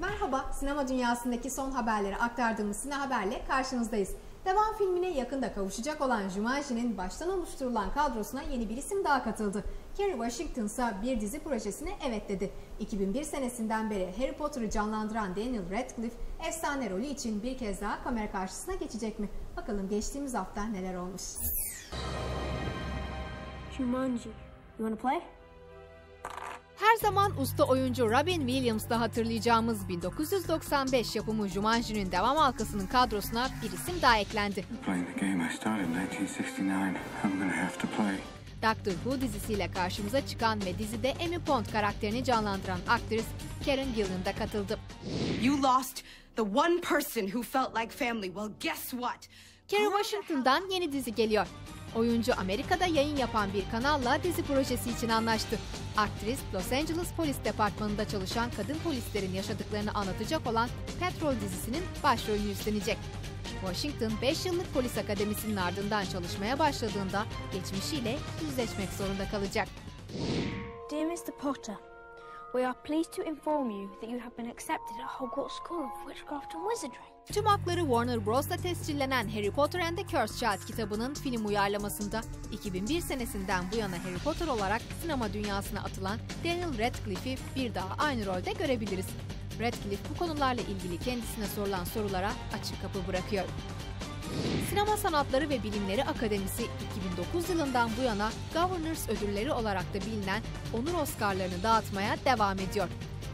Merhaba, sinema dünyasındaki son haberleri aktardığımız Sine Haber'le karşınızdayız. Devam filmine yakında kavuşacak olan Jumanji'nin baştan oluşturulan kadrosuna yeni bir isim daha katıldı. Kerry Washington ise bir dizi projesine evet dedi. 2001 senesinden beri Harry Potter'ı canlandıran Daniel Radcliffe efsane rolü için bir kez daha kamera karşısına geçecek mi? Bakalım geçtiğimiz hafta neler olmuş. Jumanji. You wanna play? Her zaman usta oyuncu Robin Williams'la hatırlayacağımız 1995 yapımı Jumanji'nin devam halkasının kadrosuna bir isim daha eklendi. Playing the game I started in 1969. I'm gonna have to play. Doctor Who dizisiyle karşımıza çıkan ve dizide Amy Pond karakterini canlandıran aktris Karen Gillan da katıldı. You lost the one person who felt like family. Well, guess what? Kerry Washington'dan yeni dizi geliyor. Oyuncu Amerika'da yayın yapan bir kanalla dizi projesi için anlaştı. Aktris Los Angeles Polis Departmanı'nda çalışan kadın polislerin yaşadıklarını anlatacak olan Petrol dizisinin başrolünü üstlenecek. Washington 5 yıllık polis akademisinin ardından çalışmaya başladığında geçmişiyle yüzleşmek zorunda kalacak. Dear Mr. Potter, we are pleased to inform you that you have been accepted at Hogwarts School of Witchcraft and Wizardry. Tüm hakları Warner Bros'ta tescillenen Harry Potter and the Cursed Child kitabının film uyarlamasında 2001 senesinden bu yana Harry Potter olarak sinema dünyasına atılan Daniel Radcliffe'i bir daha aynı rolde görebiliriz. Radcliffe bu konularla ilgili kendisine sorulan sorulara açık kapı bırakıyor. Sinema Sanatları ve Bilimleri Akademisi 2009 yılından bu yana Governors ödülleri olarak da bilinen onur Oscar'larını dağıtmaya devam ediyor.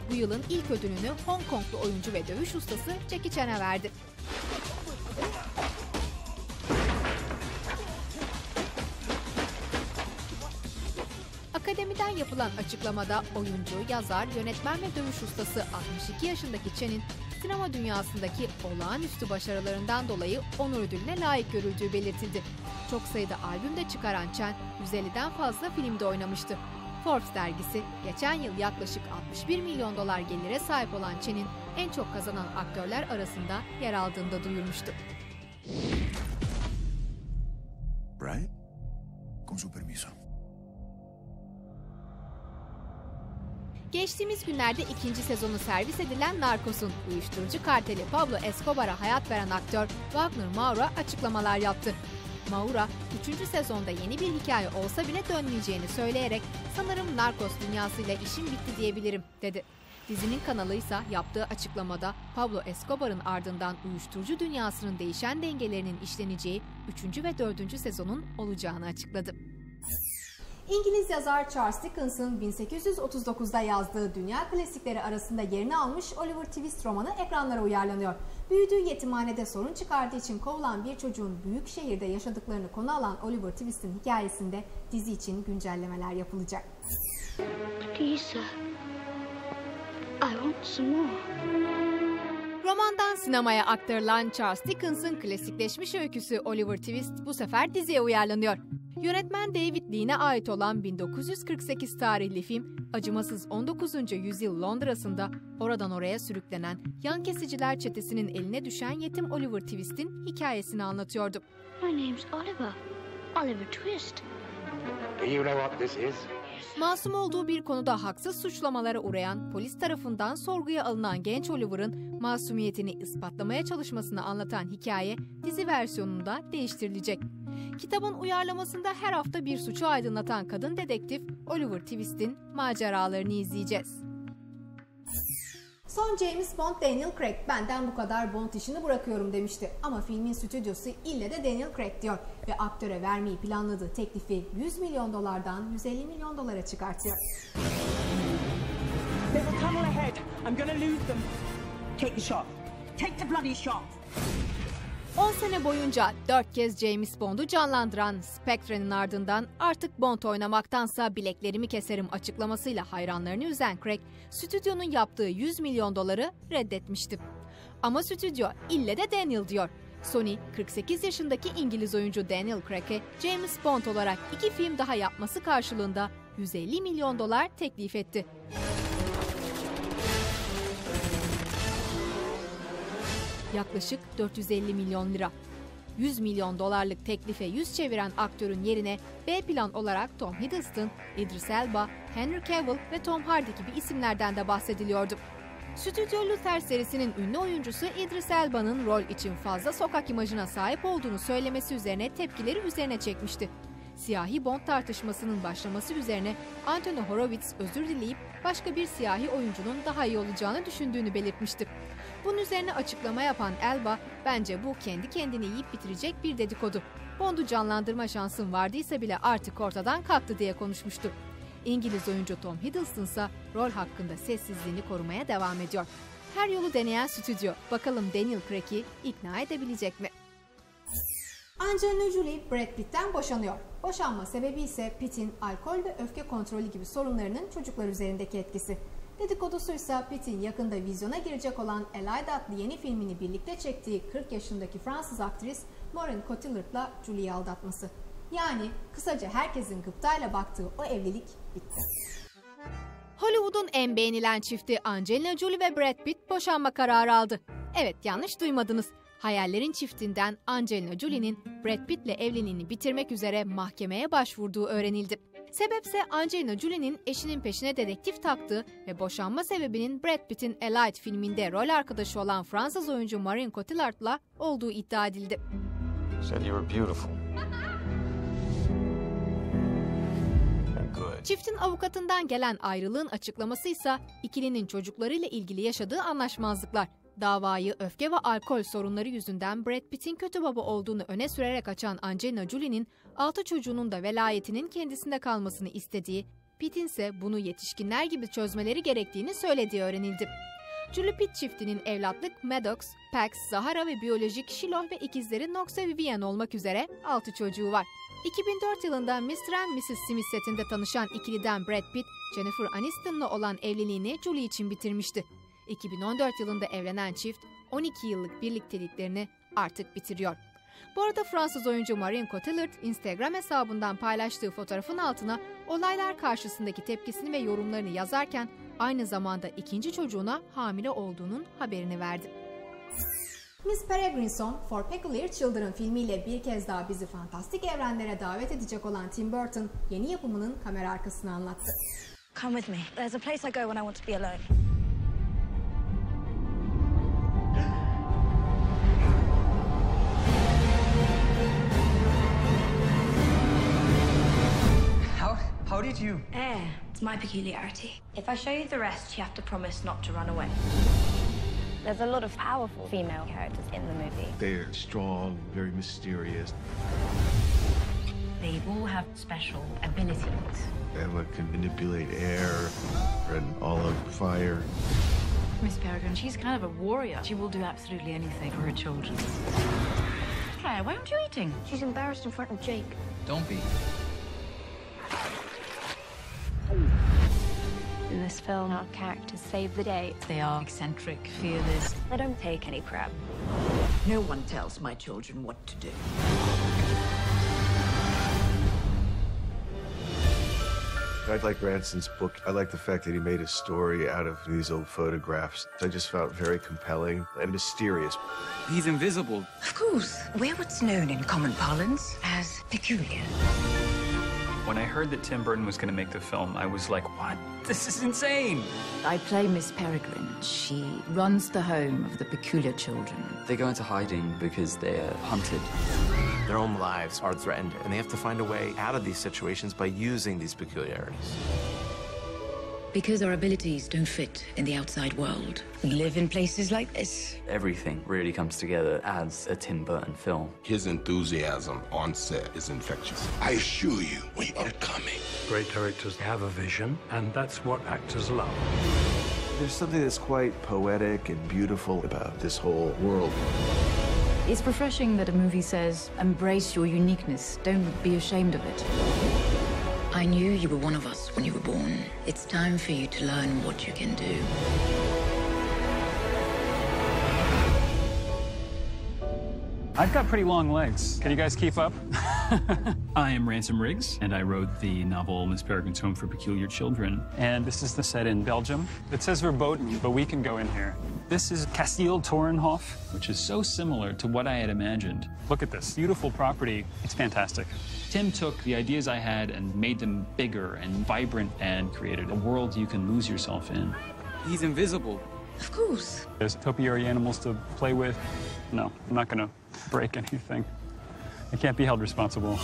Bu yılın ilk ödülünü Hong Konglu oyuncu ve dövüş ustası Jackie Chan'a verdi. Akademiden yapılan açıklamada oyuncu, yazar, yönetmen ve dövüş ustası 62 yaşındaki Chen'in sinema dünyasındaki olağanüstü başarılarından dolayı onur ödülüne layık görüldüğü belirtildi. Çok sayıda albüm de çıkaran Chen, 150'den fazla filmde oynamıştı. Forbes dergisi geçen yıl yaklaşık 61 milyon dolar gelire sahip olan Chen'in en çok kazanan aktörler arasında yer aldığını da duyurmuştu. Right? Con su permiso. Geçtiğimiz günlerde ikinci sezonu servis edilen Narcos'un uyuşturucu karteli Pablo Escobar'a hayat veren aktör Wagner Moura açıklamalar yaptı. Maura, 3. sezonda yeni bir hikaye olsa bile dönmeyeceğini söyleyerek sanırım Narcos dünyasıyla işim bitti diyebilirim dedi. Dizinin kanalı ise yaptığı açıklamada Pablo Escobar'ın ardından uyuşturucu dünyasının değişen dengelerinin işleneceği 3. ve 4. sezonun olacağını açıkladı. İngiliz yazar Charles Dickens'ın 1839'da yazdığı dünya klasikleri arasında yerini almış Oliver Twist romanı ekranlara uyarlanıyor. Büyüdüğü yetimhanede sorun çıkardığı için kovulan bir çocuğun büyük şehirde yaşadıklarını konu alan Oliver Twist'in hikayesinde dizi için güncellemeler yapılacak. Please, I want some more. Romandan sinemaya aktarılan Charles Dickens'ın klasikleşmiş öyküsü Oliver Twist bu sefer diziye uyarlanıyor. Yönetmen David Lean'e ait olan 1948 tarihli film, acımasız 19. yüzyıl Londra'sında oradan oraya sürüklenen yan kesiciler çetesinin eline düşen yetim Oliver Twist'in hikayesini anlatıyordu. My name's Oliver. Oliver Twist. Do you know what this is? Masum olduğu bir konuda haksız suçlamalara uğrayan, polis tarafından sorguya alınan genç Oliver'ın masumiyetini ispatlamaya çalışmasını anlatan hikaye dizi versiyonunda değiştirilecek. Kitabın uyarlamasında her hafta bir suçu aydınlatan kadın dedektif Oliver Twist'in maceralarını izleyeceğiz. Son James Bond Daniel Craig benden bu kadar Bond işini bırakıyorum demişti. Ama filmin stüdyosu ille de Daniel Craig diyor ve aktöre vermeyi planladığı teklifi 100 milyon dolardan 150 milyon dolara çıkartıyor. There's a tunnel ahead. I'm gonna lose them. Take the shot. Take the bloody shot. 10 sene boyunca 4 kez James Bond'u canlandıran Spectre'nin ardından artık Bond oynamaktansa bileklerimi keserim açıklamasıyla hayranlarını üzen Craig, stüdyonun yaptığı 100 milyon doları reddetmişti. Ama stüdyo ille de Daniel diyor. Sony, 48 yaşındaki İngiliz oyuncu Daniel Craig'e James Bond olarak iki film daha yapması karşılığında 150 milyon dolar teklif etti. Yaklaşık 450 milyon lira. 100 milyon dolarlık teklife yüz çeviren aktörün yerine B plan olarak Tom Hiddleston, Idris Elba, Henry Cavill ve Tom Hardy gibi isimlerden de bahsediliyordu. Stüdyo Luther serisinin ünlü oyuncusu Idris Elba'nın rol için fazla sokak imajına sahip olduğunu söylemesi üzerine tepkileri üzerine çekmişti. Siyahi Bond tartışmasının başlaması üzerine Anthony Horowitz özür dileyip başka bir siyahi oyuncunun daha iyi olacağını düşündüğünü belirtmişti. Bunun üzerine açıklama yapan Elba, bence bu kendi kendini yiyip bitirecek bir dedikodu. Bond'u canlandırma şansım vardıysa bile artık ortadan kalktı diye konuşmuştu. İngiliz oyuncu Tom Hiddleston ise rol hakkında sessizliğini korumaya devam ediyor. Her yolu deneyen stüdyo, bakalım Daniel Craig'i ikna edebilecek mi? Angelina Jolie Brad Pitt'ten boşanıyor. Boşanma sebebi ise Pitt'in alkol ve öfke kontrolü gibi sorunlarının çocuklar üzerindeki etkisi. Dedikodusu ise Pitt'in yakında vizyona girecek olan Elide adlı yeni filmini birlikte çektiği 40 yaşındaki Fransız aktris Maureen Cotillard'la Julie'yi aldatması. Yani kısaca herkesin gıptayla baktığı o evlilik bitti. Hollywood'un en beğenilen çifti Angelina Jolie ve Brad Pitt boşanma kararı aldı. Evet yanlış duymadınız. Hayallerin çiftinden Angelina Jolie'nin Brad Pitt'le evliliğini bitirmek üzere mahkemeye başvurduğu öğrenildi. Sebepse Angelina Jolie'nin eşinin peşine dedektif taktığı ve boşanma sebebinin Brad Pitt'in Elite filminde rol arkadaşı olan Fransız oyuncu Marion Cotillard'la olduğu iddia edildi. Çiftin avukatından gelen ayrılığın açıklaması ise ikilinin çocuklarıyla ilgili yaşadığı anlaşmazlıklar. Davayı öfke ve alkol sorunları yüzünden Brad Pitt'in kötü baba olduğunu öne sürerek açan Angelina Jolie'nin 6 çocuğunun da velayetinin kendisinde kalmasını istediği, Pitt'in ise bunu yetişkinler gibi çözmeleri gerektiğini söylediği öğrenildi. Julie Pitt çiftinin evlatlık Maddox, Pax, Zahara ve biyolojik Shiloh ve ikizleri Knox ve Vivian olmak üzere 6 çocuğu var. 2004 yılında Mr. and Mrs. Smith setinde tanışan ikiliden Brad Pitt, Jennifer Aniston'la olan evliliğini Julie için bitirmişti. 2014 yılında evlenen çift 12 yıllık birlikteliklerini artık bitiriyor. Bu arada Fransız oyuncu Marion Cotillard Instagram hesabından paylaştığı fotoğrafın altına olaylar karşısındaki tepkisini ve yorumlarını yazarken aynı zamanda ikinci çocuğuna hamile olduğunun haberini verdi. Miss Peregrine Song for Peculiar Children filmiyle bir kez daha bizi fantastik evrenlere davet edecek olan Tim Burton yeni yapımının kamera arkasını anlattı. Come with me. There's a place I go when I want to be alone. How how did you? Air. It's my peculiarity. If I show you the rest, you have to promise not to run away. There's a lot of powerful female characters in the movie. They're strong, very mysterious. They all have special abilities. Emma can manipulate air and all of fire. Miss Peregrine, she's kind of a warrior. She will do absolutely anything for her children. Claire, why aren't you eating? She's embarrassed in front of Jake. Don't be. This film, our characters save the day. They are eccentric, fearless. I don't take any crap. No one tells my children what to do. I like Branson's book. I like the fact that he made a story out of these old photographs. I just found very compelling and mysterious. He's invisible. Of course, we're what's known in common parlance as peculiar. When I heard that Tim Burton was going to make the film, I was like, what? This is insane. I play Miss Peregrine. She runs the home of the peculiar children. They go into hiding because they're hunted. Their own lives are threatened, and they have to find a way out of these situations by using these peculiarities. Because our abilities don't fit in the outside world, we live in places like this. Everything really comes together as a Tim Burton film. His enthusiasm on set is infectious. I assure you, we are coming. Great directors have a vision, and that's what actors love. There's something that's quite poetic and beautiful about this whole world. It's refreshing that a movie says, embrace your uniqueness, don't be ashamed of it. I knew you were one of us when you were born. It's time for you to learn what you can do. I've got pretty long legs. Can you guys keep up? I am Ransom Riggs, and I wrote the novel Miss Peregrine's Home for Peculiar Children. And this is the set in Belgium. It says Verboten, but we can go in here. This is Castile Torenhof, which is so similar to what I had imagined. Look at this beautiful property. It's fantastic. Tim took the ideas I had and made them bigger and vibrant and created a world you can lose yourself in. He's invisible. Of course. There's topiary animals to play with. No, I'm not going to break anything. I can't be held responsible.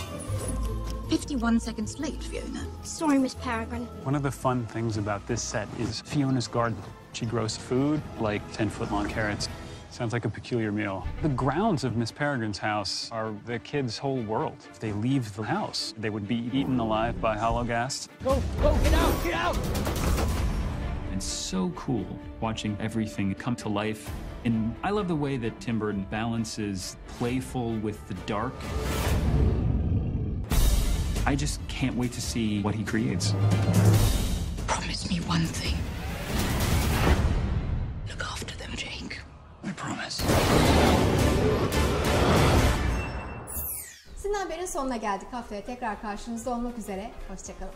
51 seconds late, Fiona. Sorry, Miss Peregrine. One of the fun things about this set is Fiona's garden. She grows food like 10 foot long carrots. Sounds like a peculiar meal. The grounds of Miss Peregrine's house are the kids' whole world. If they leave the house, they would be eaten alive by hollow gas. Go, go, get out, get out! It's so cool watching everything come to life. And I love the way that Tim Burton balances playful with the dark. I just can't wait to see what he creates. Promise me one thing. Jake. I promise. Sinan Haber'in sonuna geldik. Haftaya tekrar karşınızda olmak üzere. Hoşçakalın.